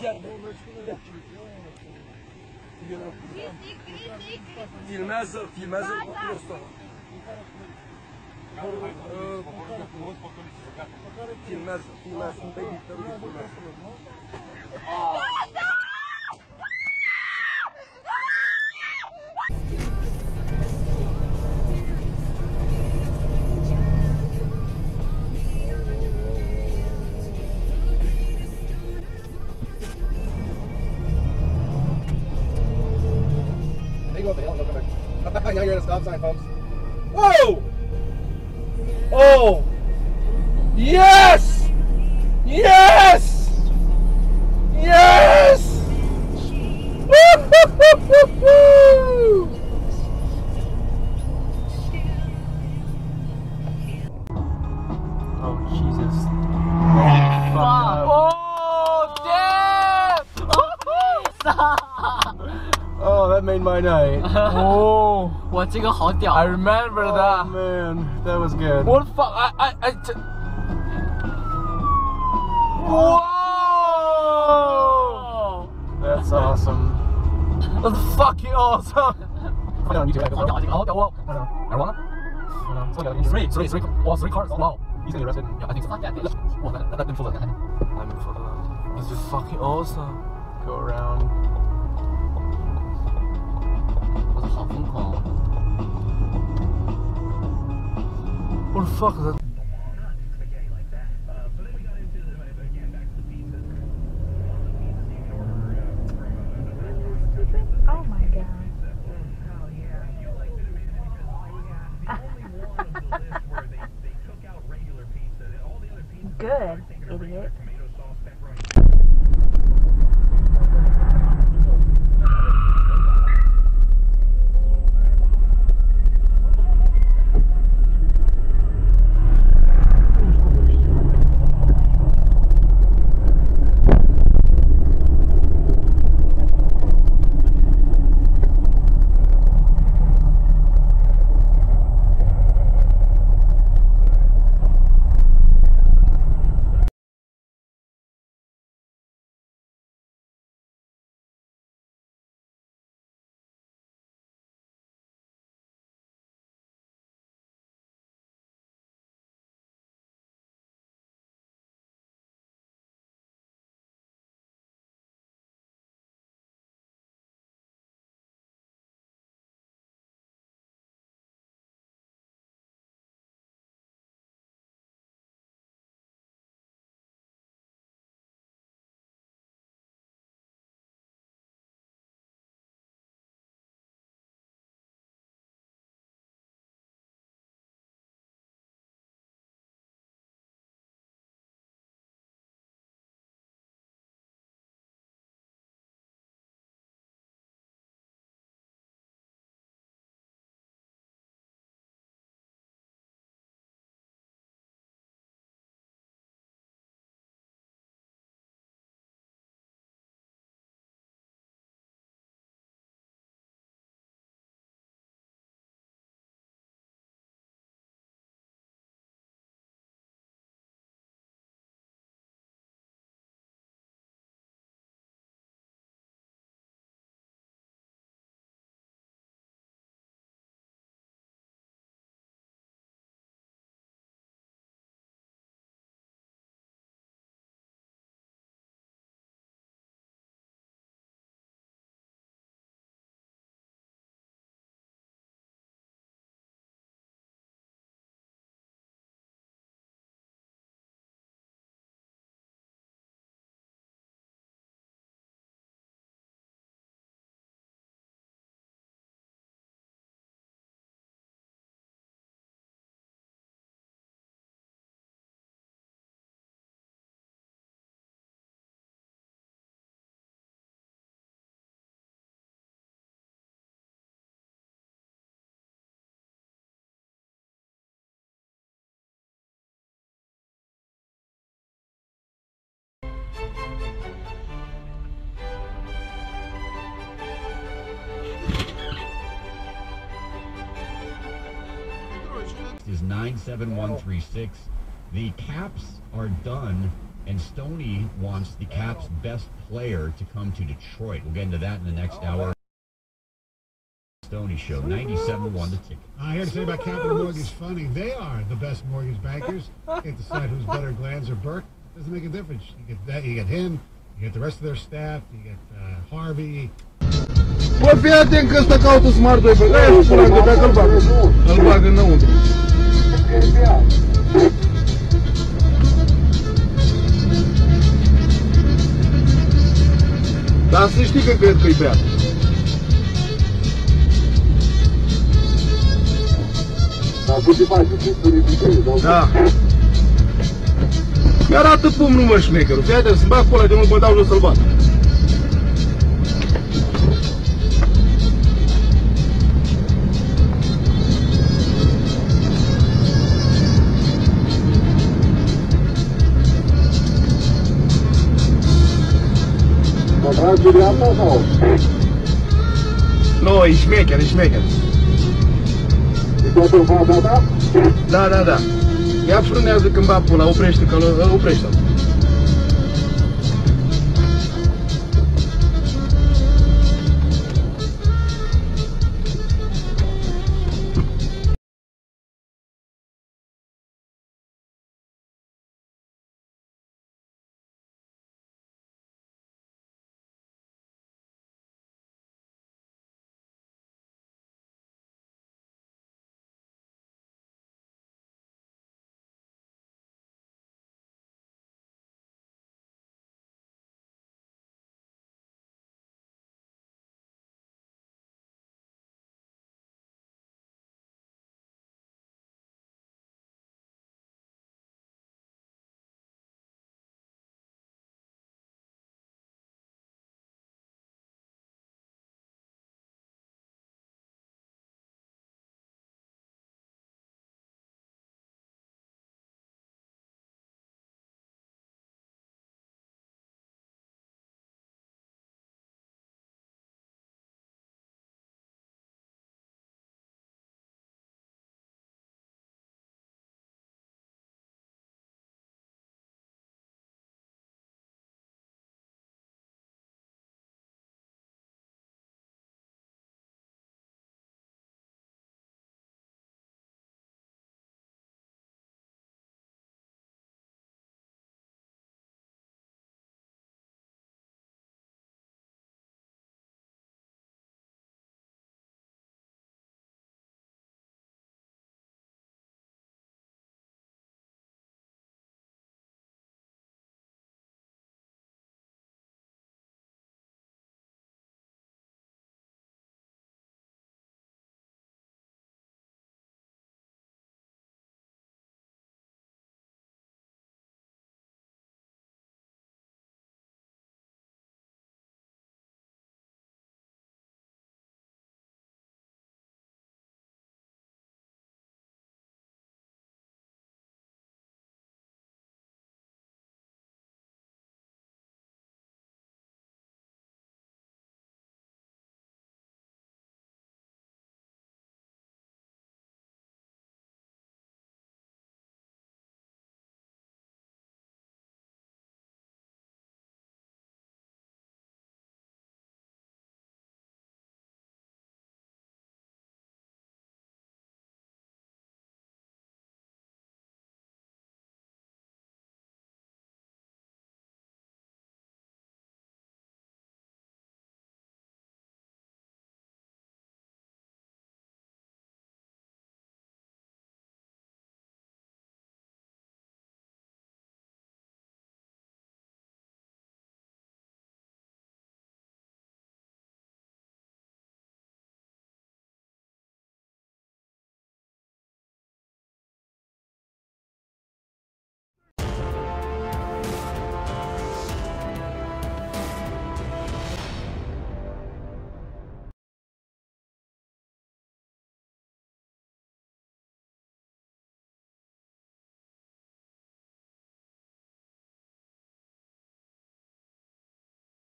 Gel. Girmez, girmez. Girmez, girmez. Girmez. Now you're at a stop sign, folks. Whoa! Oh! Yes! Yes! Yes! Oh, Jesus. that made my night. oh, 我这个好屌 I remember Oh, that. man, that was good. What the fuck? I I I. T- Whoa! That's awesome. That's fucking awesome. Put it on YouTube. 好屌，这个好屌哦！ Marijuana? No, no. Three, three, three. Oh, three cars. Wow. He's gonna get arrested. Yeah, I think so. Fuck that. Well, that, that, that info that. That info that. This is fucking awesome. Go around. Fuck is that? Oh my god. Good, is 97136. The caps are done And Stoney wants the Caps' best player to come to Detroit. We'll get into that in the next hour. Stoney Show, 97 one the ticket. I hear to say about Capital Mortgage Funding, they are the best mortgage bankers. You can't decide who's better, Glanz or Burke. Doesn't make a difference. You get that, you get him, you get the rest of their staff, you get uh, Harvey. Bă, fii atent că ăsta caută smart doi bă. Aia spune că dacă îl bagă. Îl bagă înăuntru. Dar să știi că cred că-i beat. Da. Mi-arată pumnul mă șmecherul. Fii atent, să-mi bag pe ăla de mult bă dau jos să-l bat. Não, de não. ou No, Ismaker, Ismaker. Enquanto eu vou tá? Dá, dá, dá. da. Ia frânează când va pula, oprește, că oprește-l.